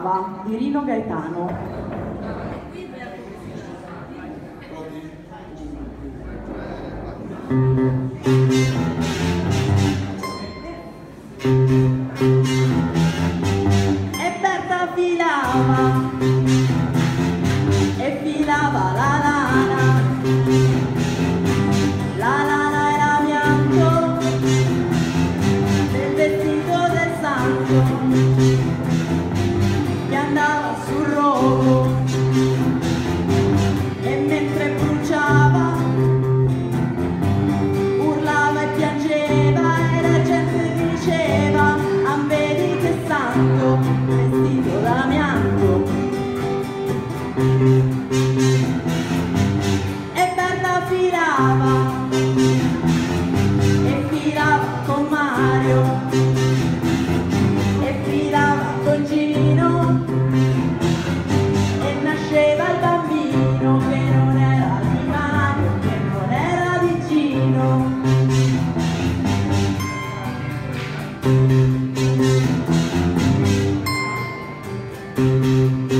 filava di Rino Gaetano. E Berta filava. E filava la lana la. Lana era bianco. Nel vestito del santo che andava sul rogo e mentre bruciava urlava e piangeva e la gente diceva vedi che santo vestito d'amianto Música